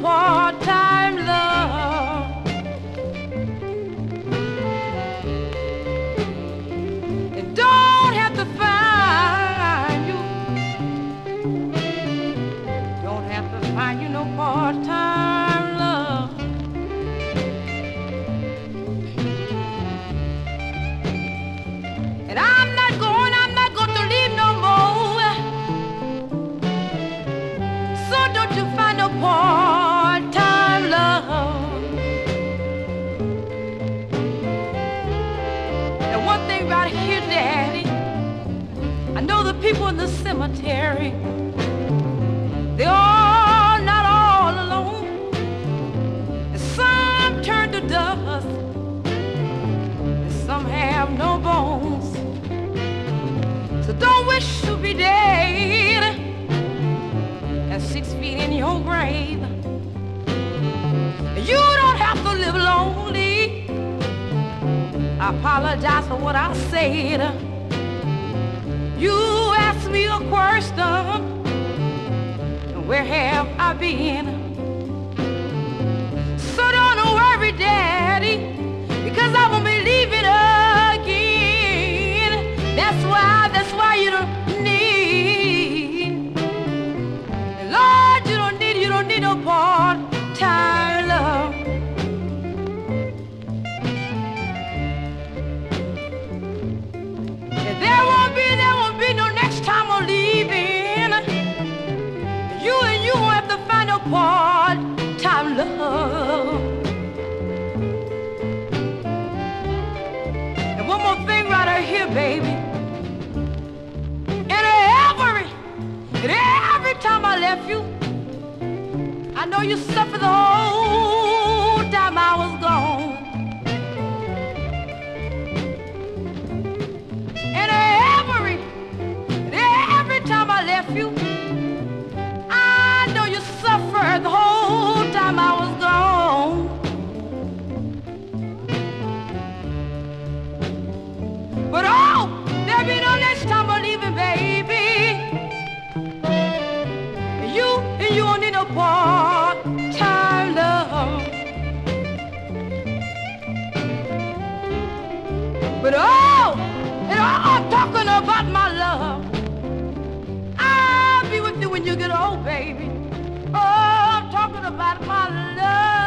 Part-time love. It don't have to find you. Don't have to find you no part-time love. And I'm people in the cemetery, they are not all alone. And some turn to dust, and some have no bones. So don't wish to be dead and six feet in your grave. You don't have to live lonely. I apologize for what I said. Where have I been? And one more thing right here, baby. And every, and every time I left you, I know you suffered the whole time I was gone. And every, every time I left you, But oh, and oh, I'm talking about my love. I'll be with you when you get old, baby. Oh, I'm talking about my love.